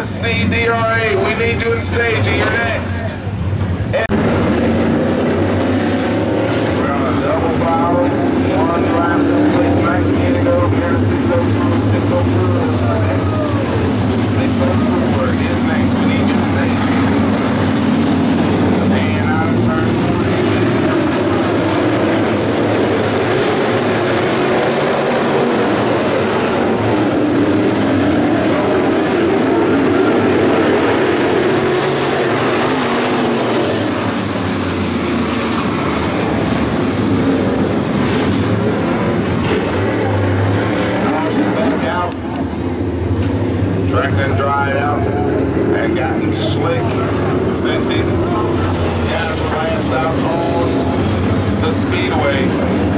SCDRA, we need you in staging. You're next. We're on a double barrel, one lap complete, 19 to go. Here And dried out and gotten slick since were last out on the speedway.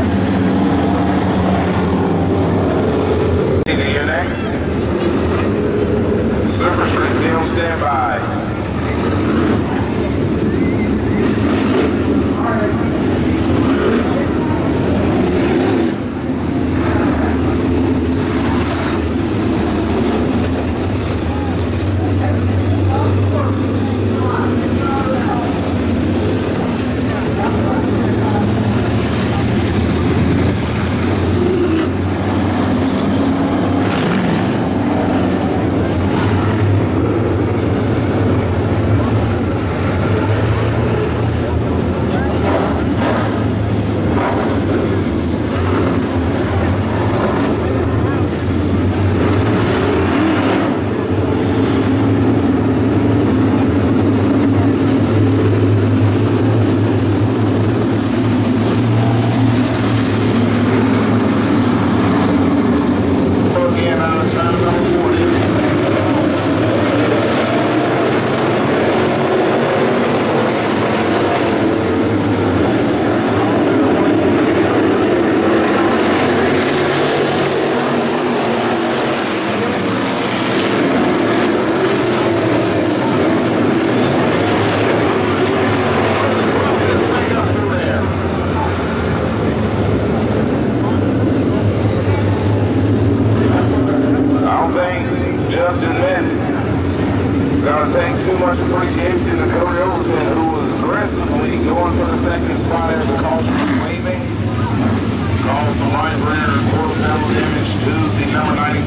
Next. Silver Street, on standby.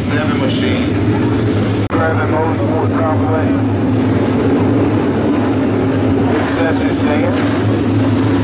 7 machine. Screven Motorsports Complex. Concession stand.